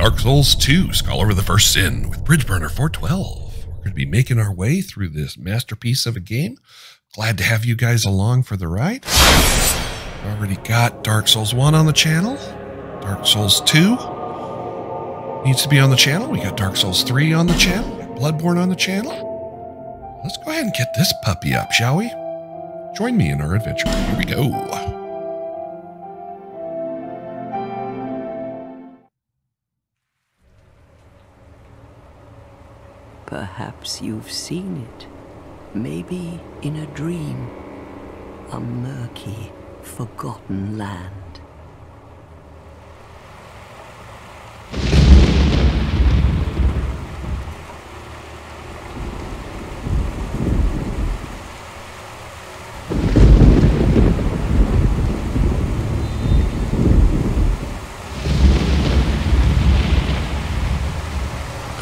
Dark Souls 2, Scholar of the First Sin with Bridgeburner 412. We're going to be making our way through this masterpiece of a game. Glad to have you guys along for the ride. Already got Dark Souls 1 on the channel. Dark Souls 2 needs to be on the channel. We got Dark Souls 3 on the channel. Bloodborne on the channel. Let's go ahead and get this puppy up, shall we? Join me in our adventure. Here we go. Perhaps you've seen it. Maybe in a dream. A murky, forgotten land.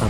A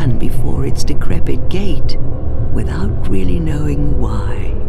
Stand before its decrepit gate without really knowing why.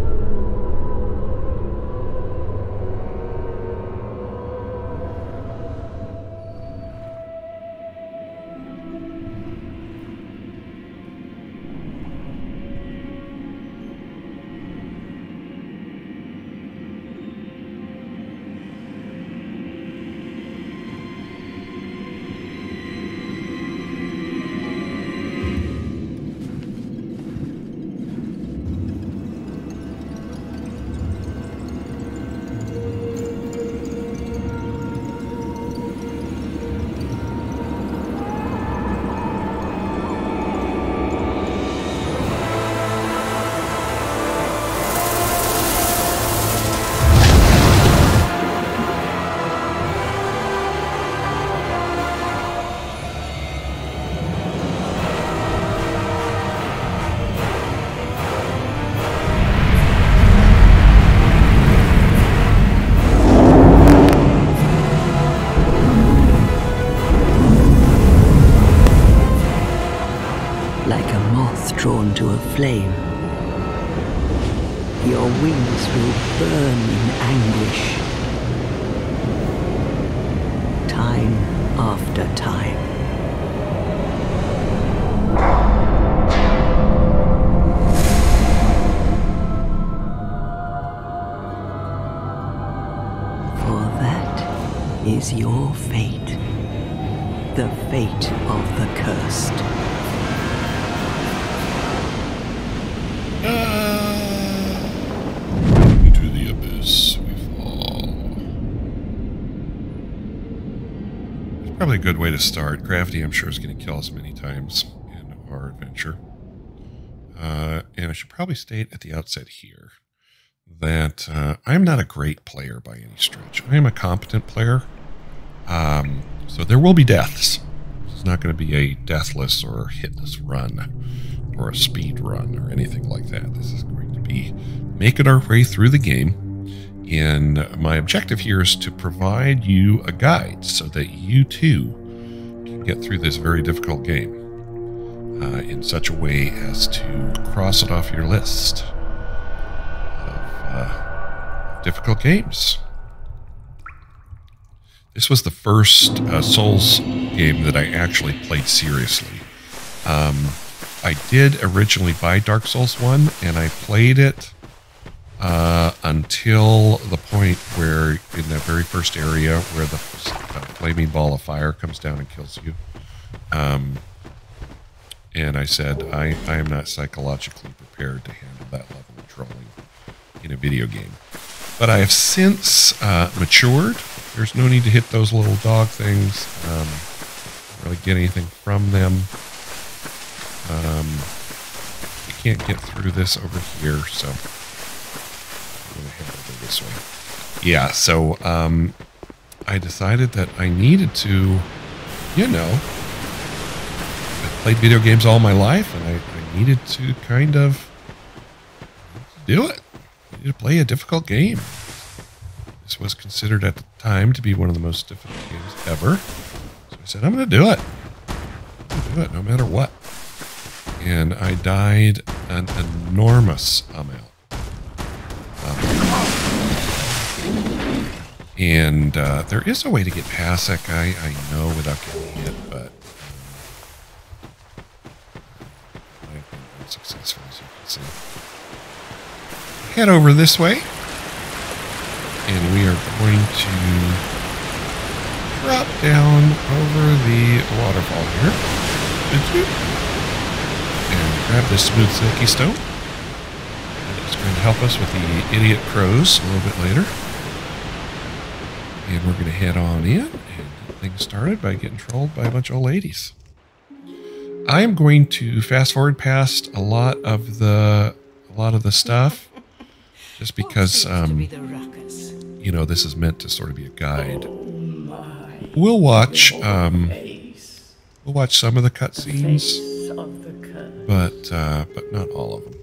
Probably a good way to start. Gravity, I'm sure, is going to kill us many times in our adventure. Uh, and I should probably state at the outset here that uh, I'm not a great player by any stretch. I am a competent player. Um, so there will be deaths. It's not going to be a deathless or hitless run or a speed run or anything like that. This is going to be making our way through the game And my objective here is to provide you a guide so that you too can get through this very difficult game uh, in such a way as to cross it off your list of uh, difficult games. This was the first uh, Souls game that I actually played seriously. Um, I did originally buy Dark Souls 1, and I played it uh, until the point where, in that very first area, where the uh, flaming ball of fire comes down and kills you. Um, and I said, I, I am not psychologically prepared to handle that level of trolling in a video game. But I have since uh, matured. There's no need to hit those little dog things. Um, really get anything from them. Um, you can't get through this over here, so I'm going to head over this way. Yeah, so um, I decided that I needed to, you know, I played video games all my life, and I, I needed to kind of do it. I needed to play a difficult game. This was considered at the time to be one of the most difficult games ever. So I said, I'm going to do it. Do it no matter what. And I died an enormous amount. And uh, there is a way to get past that guy, I know, without getting hit, but I've been as you can see. Head over this way and we are going to drop down over the waterfall here. And grab this smooth silky stone. It's going to help us with the idiot crows a little bit later. And we're going to head on in and get things started by getting trolled by a bunch of old ladies. I am going to fast forward past a lot of the a lot of the stuff just because um, you know this is meant to sort of be a guide. We'll watch um, we'll watch some of the cutscenes, but uh, but not all of them.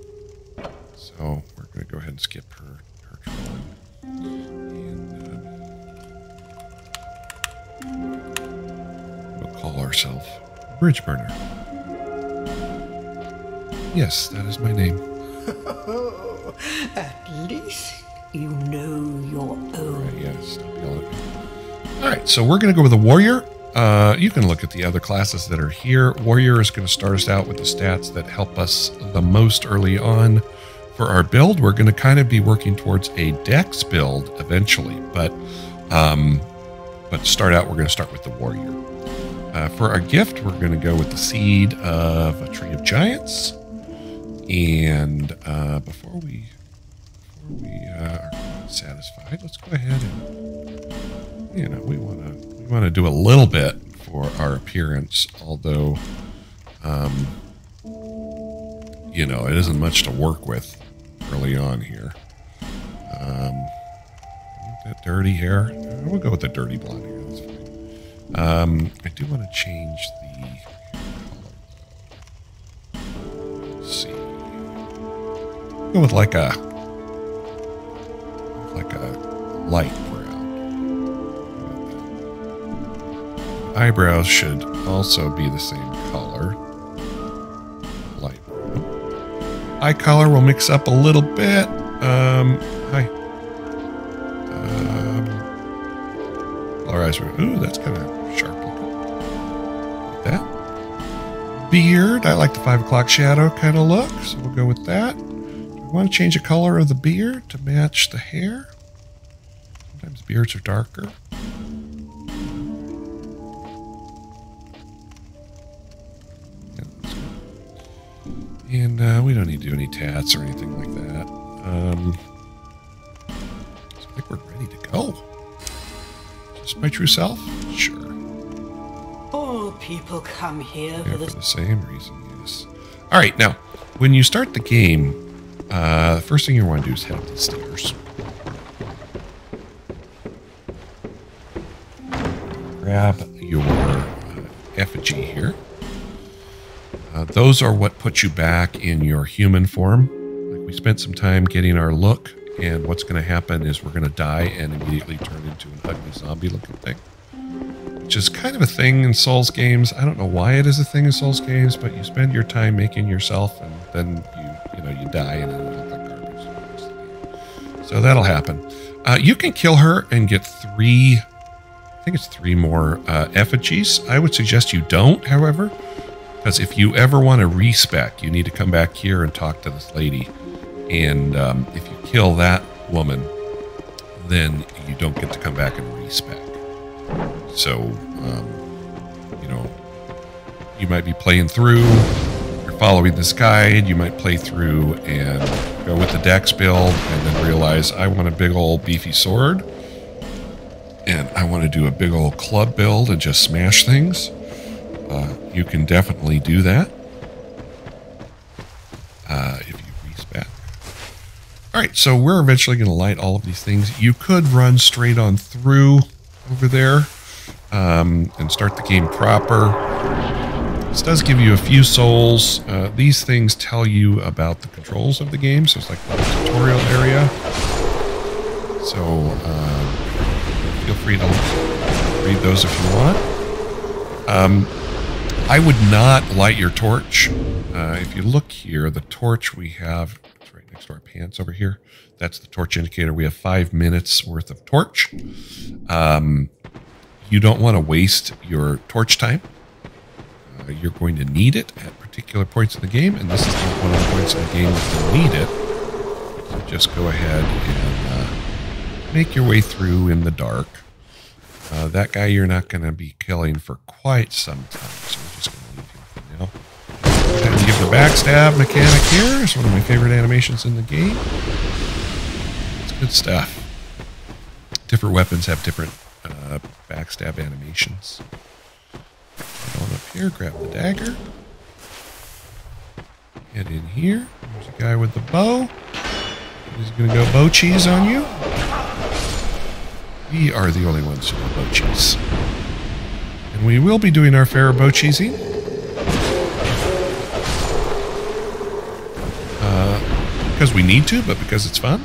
So we're going to go ahead and skip her her call ourselves Bridge Burner. Yes, that is my name. At least you know your own. Right, yeah, stop yelling at me. All right, so we're going to go with a warrior. Uh, you can look at the other classes that are here. Warrior is going to start us out with the stats that help us the most early on. For our build, we're going to kind of be working towards a dex build eventually, but um, but to start out, we're going to start with the warrior. Uh, for our gift, we're going to go with the seed of a tree of giants. And uh, before we before we uh, are satisfied, let's go ahead and you know we want to we want to do a little bit for our appearance, although um, you know it isn't much to work with early on here. Um, that dirty hair, we'll go with the dirty blonde hair. Um, I do want to change the. See. Go with like a like a light brown. Eyebrows should also be the same color. Light. Eye color will mix up a little bit. Um, our eyes are. Ooh, that's kind of sharp looking. Like that. Beard. I like the five o'clock shadow kind of look, so we'll go with that. We want to change the color of the beard to match the hair. Sometimes beards are darker. And uh, we don't need to do any tats or anything like that. Um, so I think we're ready to go. Just my true self? Sure. All people come here Yeah, for for the the same reason, yes. All right, now, when you start the game, uh, the first thing you want to do is head up the stairs. Grab your uh, effigy here. Uh, those are what put you back in your human form. Like we spent some time getting our look and what's going to happen is we're going to die and immediately turn zombie looking thing. Which is kind of a thing in Souls games. I don't know why it is a thing in Souls games, but you spend your time making yourself and then you, you know, you die and it looks like garbage. So that'll happen. Uh, you can kill her and get three, I think it's three more uh, effigies. I would suggest you don't, however, because if you ever want to respec, you need to come back here and talk to this lady. And um, if you kill that woman, then you don't get to come back and respec. So, um, you know, you might be playing through, you're following this guide, you might play through and go with the dex build and then realize I want a big old beefy sword and I want to do a big old club build and just smash things. Uh, you can definitely do that uh, if. All right, so we're eventually going to light all of these things. You could run straight on through over there um, and start the game proper. This does give you a few souls. Uh, these things tell you about the controls of the game, so it's like the tutorial area. So uh, feel free to read those if you want. Um, I would not light your torch. Uh, if you look here, the torch we have, it's to our pants over here. That's the torch indicator. We have five minutes worth of torch. Um, you don't want to waste your torch time. Uh, you're going to need it at particular points in the game, and this is one of the points in the game that you need it. So just go ahead and uh, make your way through in the dark. Uh, that guy you're not going to be killing for quite some time, so Ahead and give the backstab mechanic here. It's one of my favorite animations in the game. It's good stuff. Different weapons have different uh, backstab animations. Get on up here, grab the dagger. Get in here. There's a guy with the bow. He's to go bow cheese on you. We are the only ones who know bow cheese. And we will be doing our fair bow cheesing. Because we need to, but because it's fun.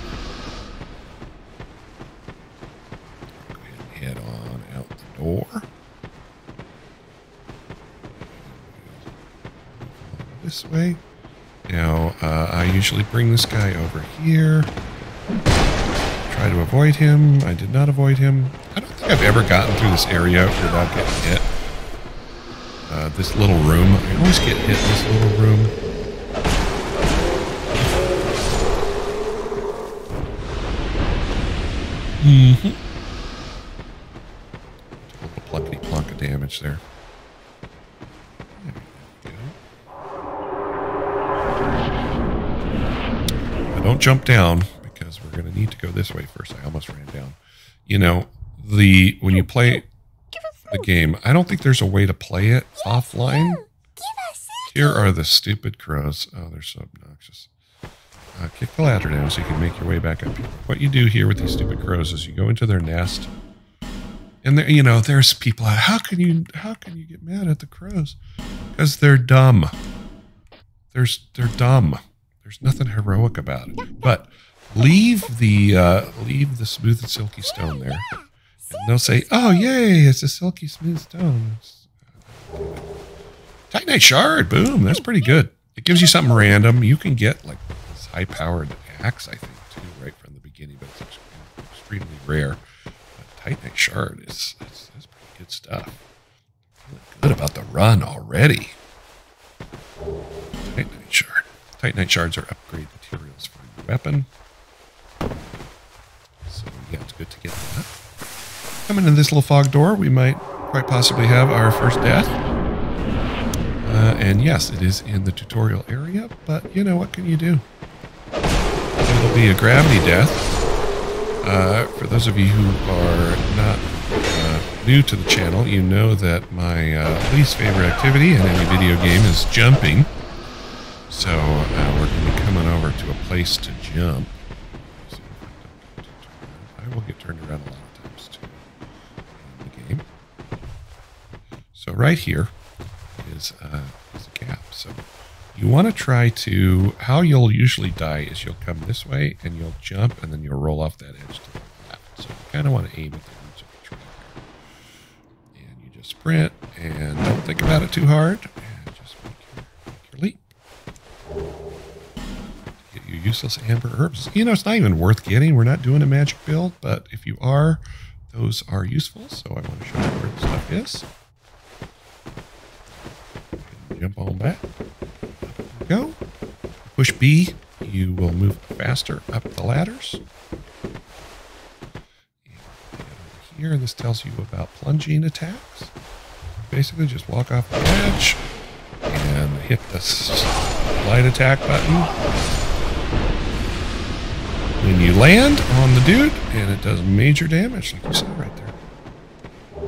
Head on out the door. This way. Now, uh, I usually bring this guy over here. Try to avoid him. I did not avoid him. I don't think I've ever gotten through this area without getting hit. Uh, this little room. I always get hit in this little room. Mm-hmm. A little pluckety plunk of damage there. There we go. Now don't jump down because we're going to need to go this way first. I almost ran down. You know, the when you play the game, I don't think there's a way to play it offline. Here are the stupid crows. Oh, they're so obnoxious. Uh, kick the ladder down so you can make your way back up. What you do here with these stupid crows is you go into their nest, and there, you know, there's people. Out, how can you? How can you get mad at the crows? Because they're dumb. There's they're dumb. There's nothing heroic about it. But leave the uh, leave the smooth and silky stone there, and they'll say, "Oh, yay! It's a silky smooth stone." Titanite shard, boom! That's pretty good. It gives you something random. You can get like this high-powered axe, I think, too, right from the beginning, but it's extremely rare. But Titanite shard is that's pretty good stuff. Feeling good about the run already. Titanite shard. Titanite shards are upgrade materials for your weapon. So yeah, it's good to get that. Coming in this little fog door, we might quite possibly have our first death. Uh, and yes, it is in the tutorial area, but you know, what can you do? It'll be a gravity death. Uh, for those of you who are not uh, new to the channel, you know that my uh, least favorite activity in any video game is jumping. So uh, we're going to be coming over to a place to jump. I will get turned around a lot of times too in the game. So right here is, uh, is a gap. So You want to try to, how you'll usually die is you'll come this way and you'll jump and then you'll roll off that edge to the left. So you kind of want to aim at the roots of the tree. And you just sprint and don't think about it too hard. And just make your, make your leap. Get you useless amber herbs. You know, it's not even worth getting. We're not doing a magic build, but if you are, those are useful. So I want to show you where the stuff is. Jump on back. Go. Push B, you will move faster up the ladders. Here, this tells you about plunging attacks. Basically, just walk off the edge and hit the light attack button. When you land on the dude, and it does major damage, like you saw right there.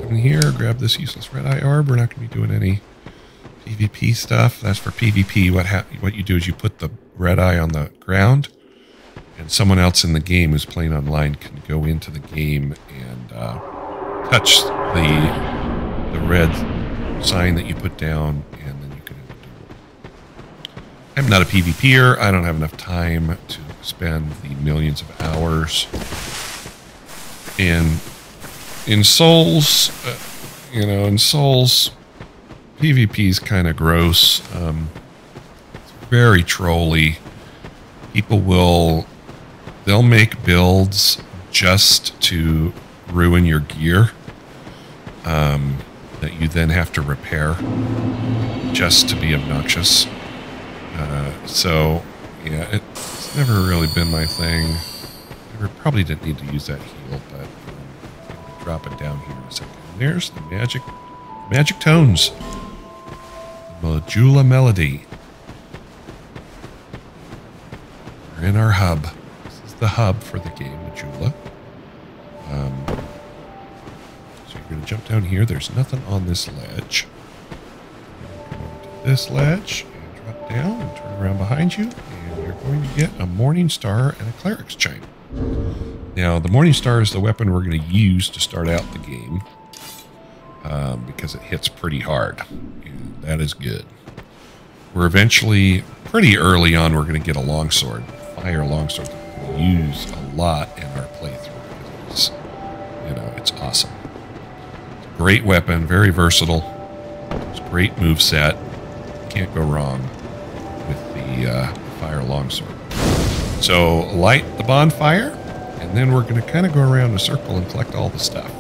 Come in here, grab this useless red eye orb. We're not going to be doing any PvP stuff. That's for PvP. What what you do is you put the red eye on the ground, and someone else in the game who's playing online can go into the game and uh, touch the the red sign that you put down, and then you can. I'm not a PvPer. I don't have enough time to spend the millions of hours in in Souls. Uh, you know, in Souls PvP is kind of gross. Um, very trolly. People will they'll make builds just to ruin your gear um, that you then have to repair just to be obnoxious. Uh, so yeah, it's never really been my thing. Never probably didn't need to use that heal, but um, drop it down here in a second. There's the magic magic tones. Majula Melody. We're in our hub. This is the hub for the game, Majula. Um, so you're going to jump down here. There's nothing on this ledge. This ledge and drop down and turn around behind you. And you're going to get a Morning Star and a Cleric's Chime. Now, the Morning Star is the weapon we're going to use to start out the game. Um, because it hits pretty hard. And that is good. We're eventually, pretty early on, we're going to get a longsword. Fire longsword we use a lot in our playthrough. It's, you know, it's awesome. It's great weapon, very versatile. It's great move set. Can't go wrong with the uh, fire longsword. So light the bonfire, and then we're going to kind of go around in a circle and collect all the stuff.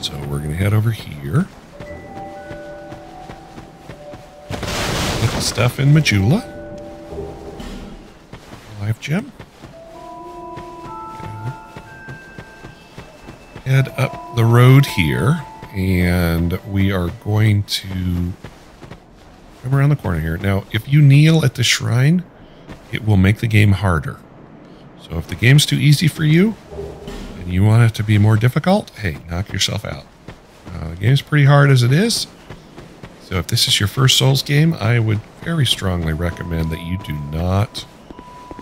So we're going to head over here. Get the stuff in Majula. Gem. Head up the road here, and we are going to come around the corner here. Now, if you kneel at the shrine, it will make the game harder. So if the game's too easy for you, and you want it to be more difficult, hey, knock yourself out. Uh, the game's pretty hard as it is. So if this is your first Souls game, I would very strongly recommend that you do not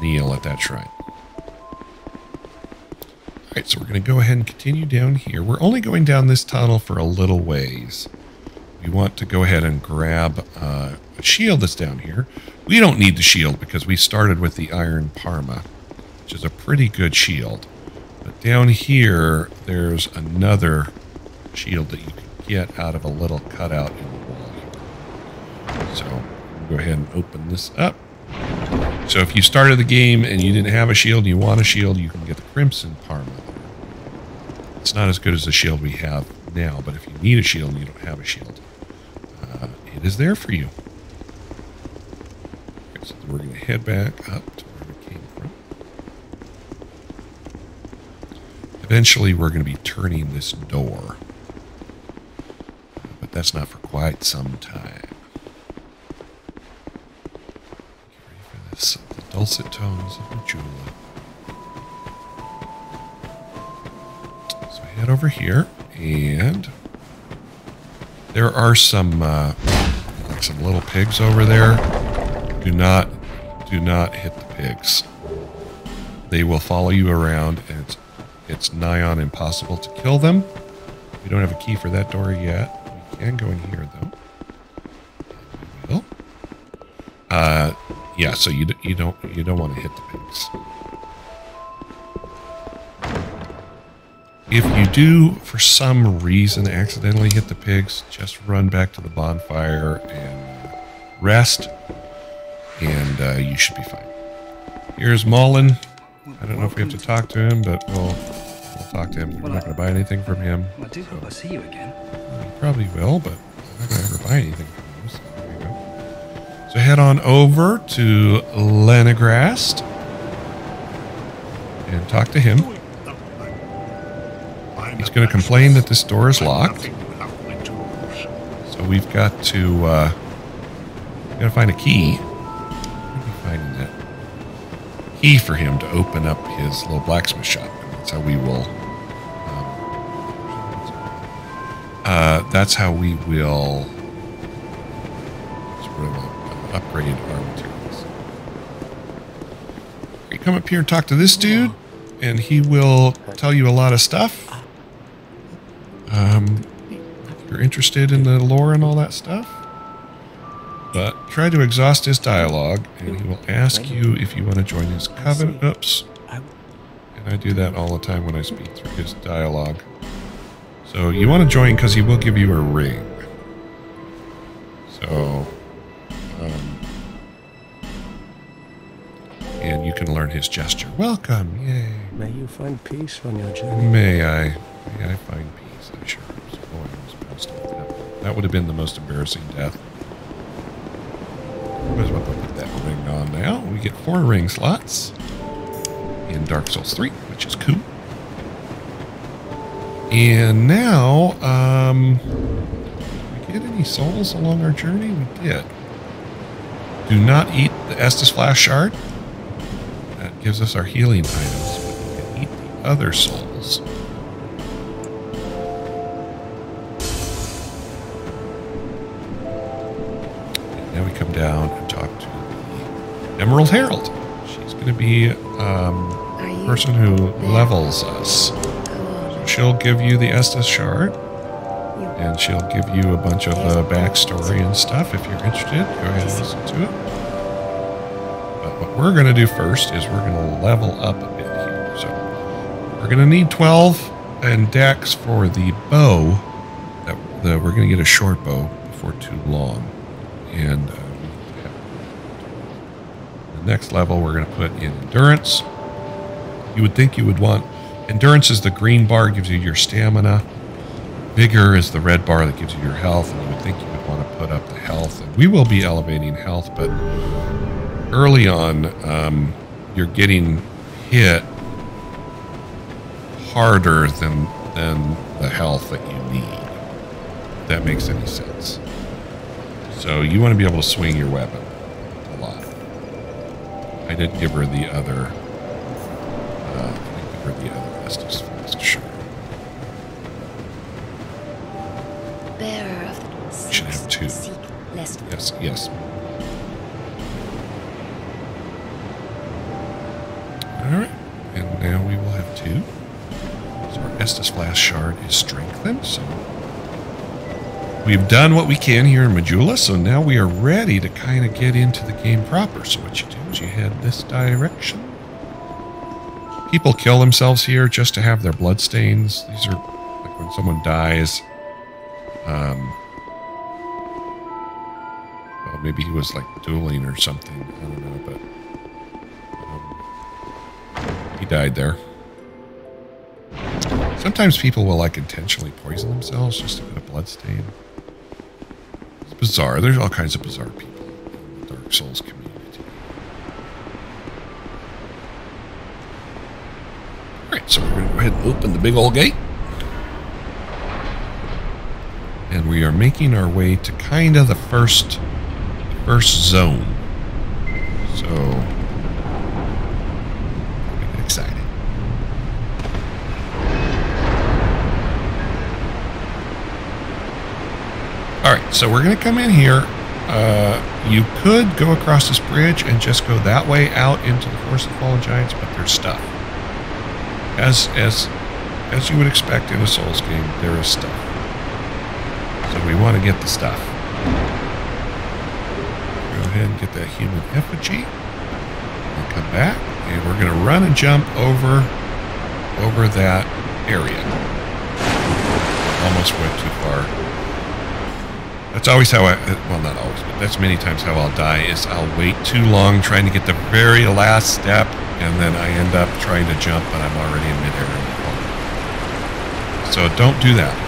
kneel at that shrine. Alright, so we're going to go ahead and continue down here. We're only going down this tunnel for a little ways. We want to go ahead and grab uh, a shield that's down here. We don't need the shield because we started with the Iron Parma, which is a pretty good shield. But down here, there's another shield that you can get out of a little cutout in the wall. So go ahead and open this up. So if you started the game and you didn't have a shield you want a shield, you can get the Crimson Parma. It's not as good as the shield we have now, but if you need a shield and you don't have a shield, uh, it is there for you. Okay, so we're going to head back up to where we came from. Eventually, we're going to be turning this door. But that's not for quite some time. Get ready for this. The dulcet tones of Majula. So head over here, and there are some uh, like some little pigs over there. Do not, do not hit the pigs. They will follow you around, and it's it's nigh on impossible to kill them. We don't have a key for that door yet. We can go in here, though. Yeah, so you you don't you don't want to hit the pigs. If you do, for some reason, accidentally hit the pigs, just run back to the bonfire and rest, and uh, you should be fine. Here's Maughlin. I don't know if we have to talk to him, but we'll, we'll talk to him. We're not going to buy anything from him. I do hope I see you again. Probably will, but I'm not going to ever buy anything head on over to Lenigrast and talk to him. He's going to complain that this door is locked. So we've got to uh, got to find a key. Finding key for him to open up his little blacksmith shop? That's how we will. Um, uh, that's how we will uh, upgrade our materials. You come up here and talk to this dude, and he will tell you a lot of stuff. Um, if you're interested in the lore and all that stuff. But try to exhaust his dialogue, and he will ask you if you want to join his covenant. Oops. And I do that all the time when I speak through his dialogue. So you want to join because he will give you a ring. So, um, and you can learn his gesture. Welcome, yay. May you find peace on your journey. May I, may I find peace? I sure was going was off that. That would have been the most embarrassing death. Might as well go put that ring on now. We get four ring slots in Dark Souls 3, which is cool. And now, um, did we get any souls along our journey? We did. Do not eat the Estus Flask Shard. That gives us our healing items, but you can eat the other souls. And now we come down and talk to the Emerald Herald. She's going to be um, the person who levels us. She'll give you the Estus Shard, and she'll give you a bunch of uh, backstory and stuff if you're interested. Go ahead and listen to it. But what we're going to do first is we're going to level up a bit here. So we're going to need 12 and dex for the bow. That the, we're going to get a short bow before too long. And uh, the next level, we're going to put in endurance. You would think you would want endurance is the green bar, gives you your stamina. Vigor is the red bar that gives you your health, and you would think you would want to put up the health. And we will be elevating health, but early on, um, you're getting hit harder than than the health that you need. If that makes any sense. So you want to be able to swing your weapon a lot. I did give her the other. Uh, I did give her the other Estus Yes, yes. All right, and now we will have two. So our Estus Flask Shard is strengthened. So we've done what we can here in Majula. So now we are ready to kind of get into the game proper. So what you do is you head this direction. People kill themselves here just to have their blood stains. These are like when someone dies. Um, well, maybe he was like dueling or something. I don't know, but um, he died there. Sometimes people will like intentionally poison themselves just to get a blood stain. It's bizarre. There's all kinds of bizarre people in the Dark Souls community. Alright, so we're going to go ahead and open the big old gate. And we are making our way to kind of the first first zone. So excited. All right, so we're going to come in here. Uh, you could go across this bridge and just go that way out into the Forest of Fallen Giants, but there's stuff. As as as you would expect in a Souls game, there is stuff. So we want to get the stuff. Ahead and get that human effigy. And come back. And we're going to run and jump over over that area. Almost went too far. That's always how I, well, not always, but that's many times how I'll die is I'll wait too long trying to get the very last step, and then I end up trying to jump, but I'm already in midair. So don't do that.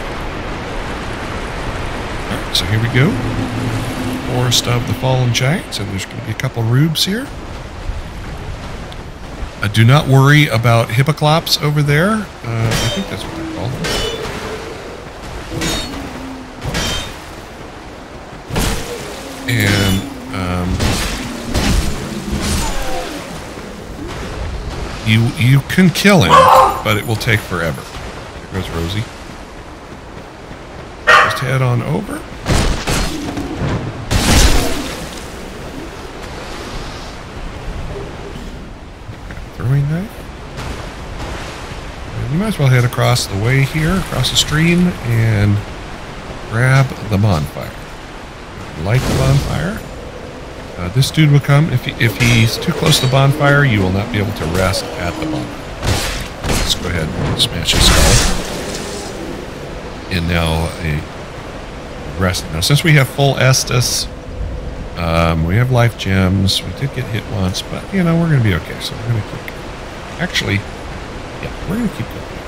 So here we go. Forest of the Fallen Giants, and there's going to be a couple rubes here. Uh, do not worry about hippoclops over there. Uh, I think that's what they're called. And um, you you can kill him, but it will take forever. There goes Rosie. Just head on over. Throwing knife. And you might as well head across the way here, across the stream, and grab the bonfire. Light the bonfire. Uh, this dude will come. If, he, if he's too close to the bonfire, you will not be able to rest at the bonfire. Let's go ahead and smash his skull. And now a rest. Now, since we have full Estus, um, we have life gems. We did get hit once, but you know we're going to be okay. So we're going to keep. Actually, yeah, we're going to keep going.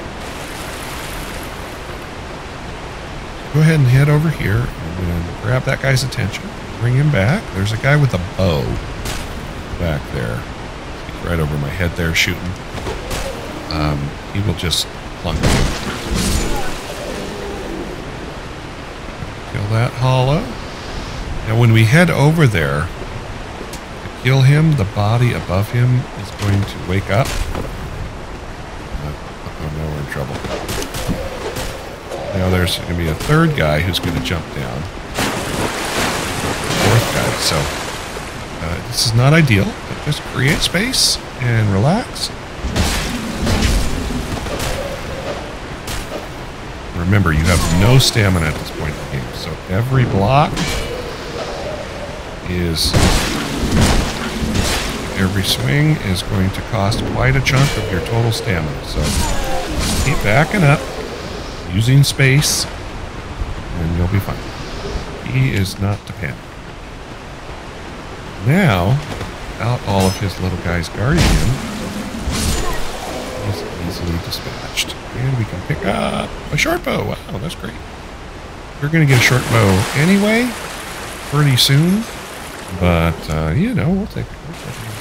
Go ahead and head over here and grab that guy's attention. Bring him back. There's a guy with a bow back there. He's right over my head there shooting. Um, he will just plunk. Kill that hollow. Now, when we head over there to kill him, the body above him is going to wake up. Uh, oh, no, we're in trouble. Now there's going to be a third guy who's going to jump down. Fourth guy. So uh, this is not ideal, but just create space and relax. Remember, you have no stamina at this point in the game, so every block is every swing is going to cost quite a chunk of your total stamina. So keep backing up, using space, and you'll be fine. He is not to panic. Now, out all of his little guys guarding him, he's easily dispatched. And we can pick up a short bow. Wow, that's great. You're going to get a short bow anyway, pretty soon. But, uh, you know, we'll take it. We'll take it.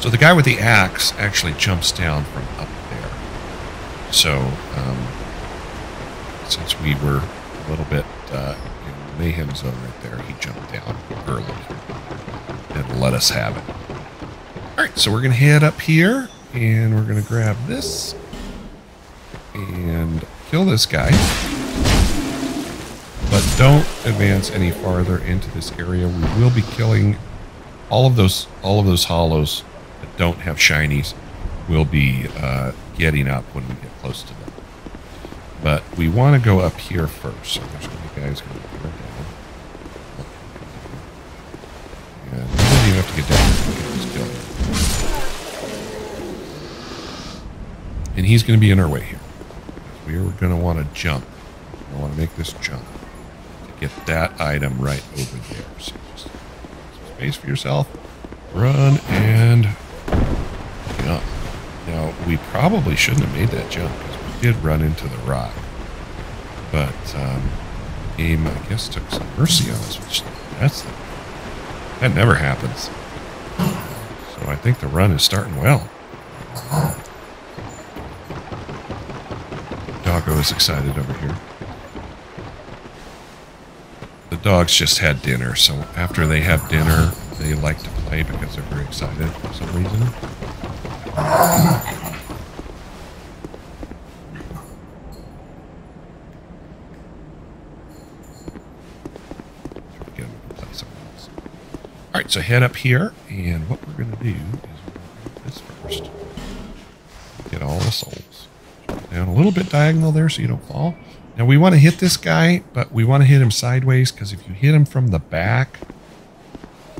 So the guy with the axe actually jumps down from up there. So, um, since we were a little bit uh, in mayhem zone right there, he jumped down early and let us have it. All right, so we're going to head up here and we're going to grab this and kill this guy. But don't advance any farther into this area. We will be killing all of those all of those hollows don't have shinies. We'll be uh, getting up when we get close to them. But we want to go up here first. So there's going to be guys going to go down. And we don't even have to get down. Kill. And he's going to be in our way here. We are going to want to jump. I want to make this jump to get that item right over there. So just space for yourself. Run and we probably shouldn't have made that jump because we did run into the rock. But um, I guess, took some mercy on us, which that's the, that never happens. So I think the run is starting well. Doggo is excited over here. The dogs just had dinner, so after they have dinner, they like to play because they're very excited for some reason. Get them to play something else. All right, so head up here, and what we're going to do is first. Get all the souls. Down a little bit diagonal there so you don't fall. Now we want to hit this guy, but we want to hit him sideways because if you hit him from the back,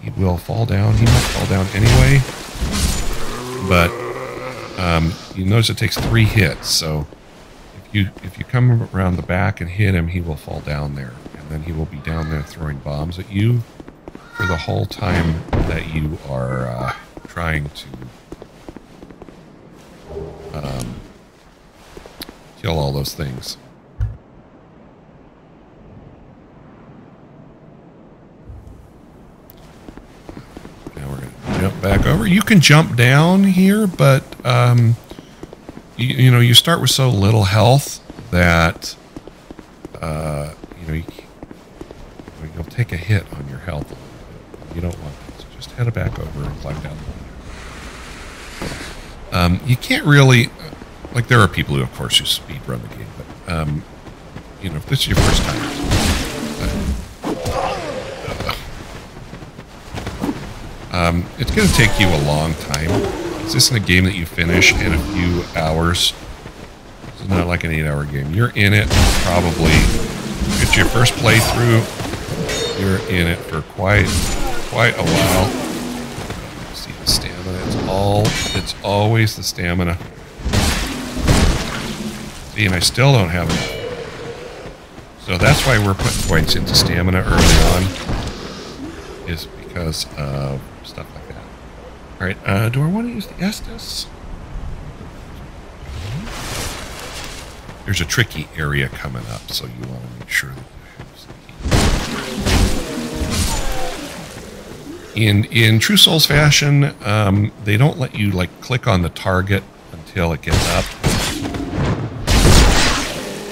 he will fall down. He might fall down anyway. But um, you notice it takes three hits, so if you if you come around the back and hit him, he will fall down there, and then he will be down there throwing bombs at you for the whole time that you are uh, trying to um, kill all those things. Now we're going to jump back over. You can jump down here, but um, you, you know you start with so little health that uh, you know you, you'll take a hit on your health. You don't want that. So just head back over and climb down the ladder. Um, you can't really, like, there are people who, of course, who speed run the game, but um, you know, if this is your first time, um, it's going to take you a long time. This isn't a game that you finish in a few hours. It's not like an eight-hour game. You're in it probably. It's your first playthrough. You're in it for quite, quite a while. See the stamina. It's all. It's always the stamina. See, and I still don't have it. So that's why we're putting points into stamina early on. Is because of stuff like that. All right, uh, do I want to use the Estus? There's a tricky area coming up, so you want to make sure that In in True Souls fashion, um, they don't let you like click on the target until it gets up,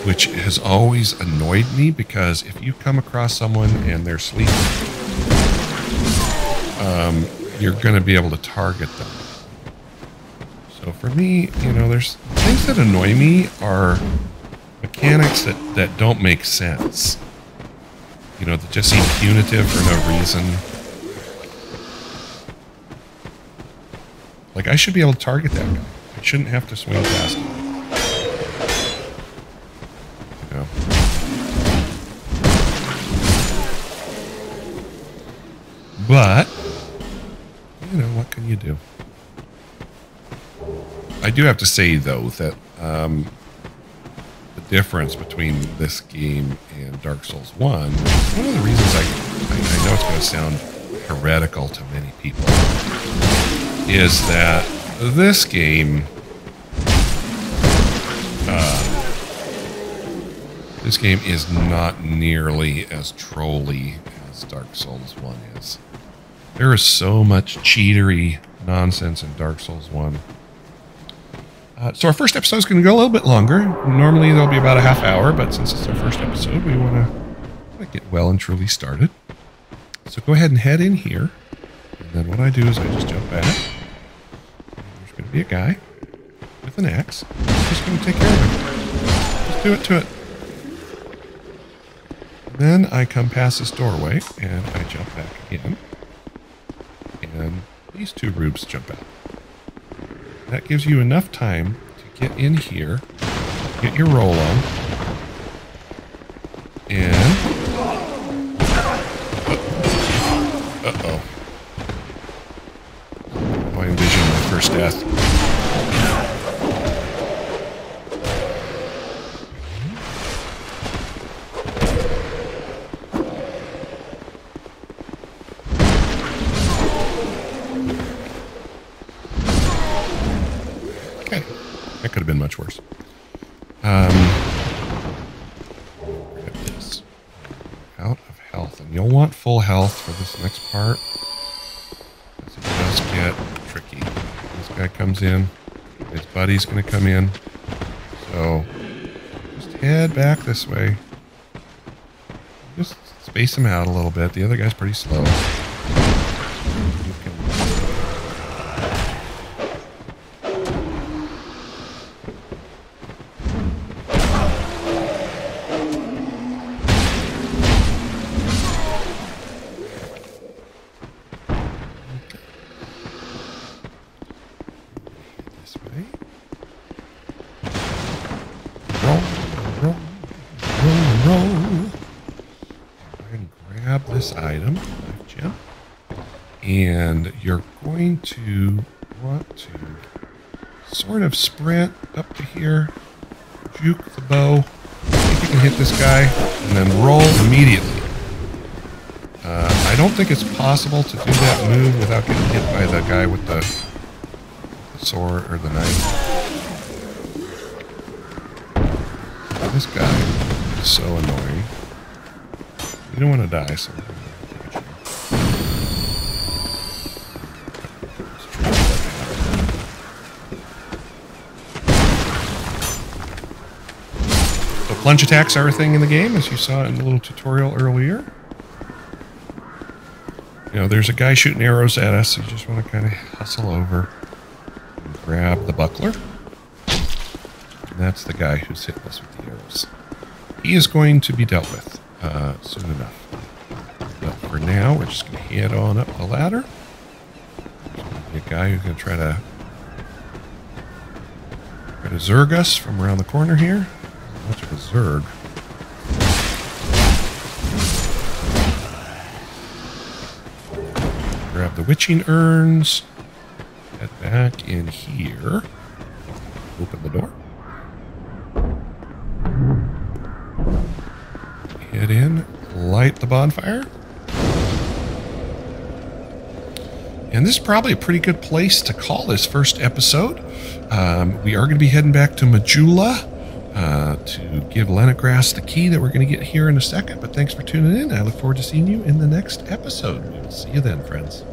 which has always annoyed me because if you come across someone and they're sleeping, um, you're going to be able to target them. So for me, you know, there's things that annoy me are mechanics that, that don't make sense. You know, that just seem punitive for no reason. Like, I should be able to target that guy. I shouldn't have to swing past him. But, you know, what can you do? I do have to say, though, that um, the difference between this game and Dark Souls 1, one of the reasons I, I, I know it's going to sound heretical to many people, is that this game, uh, this game is not nearly as trolly as Dark Souls 1 is. There is so much cheatery nonsense in Dark Souls 1. Uh, so our first episode is going to go a little bit longer. Normally there'll be about a half hour, but since it's our first episode, we want to get well and truly started. So go ahead and head in here. And then what I do is I just jump back. Be a guy with an axe. I'm just going to take care of him. Just do it to it. Then I come past this doorway and I jump back in. And these two rubes jump out. That gives you enough time to get in here, get your roll on, Buddy's going to come in. So, just head back this way. Just space him out a little bit. The other guy's pretty slow. You can to want to sort of sprint up to here, juke the bow, see if you can hit this guy, and then roll immediately. Uh, I don't think it's possible to do that move without getting hit by the guy with the, the sword or the knife. This guy is so annoying. You don't want to die, so So plunge attacks are a thing in the game, as you saw in the little tutorial earlier. You know, there's a guy shooting arrows at us. So you just want to kind of hustle over and grab the buckler. And that's the guy who's hitting us with the arrows. He is going to be dealt with uh, soon enough. But for now, we're just going to head on up the ladder. A guy who's going to try to try to zerg us from around the corner here. Much of a zerg. Grab the witching urns. Head back in here. Open the door. Head in, light the bonfire. And this is probably a pretty good place to call this first episode. Um, we are going to be heading back to Majula uh, to give Lenigrast the key that we're going to get here in a second. But thanks for tuning in. I look forward to seeing you in the next episode. We will see you then, friends.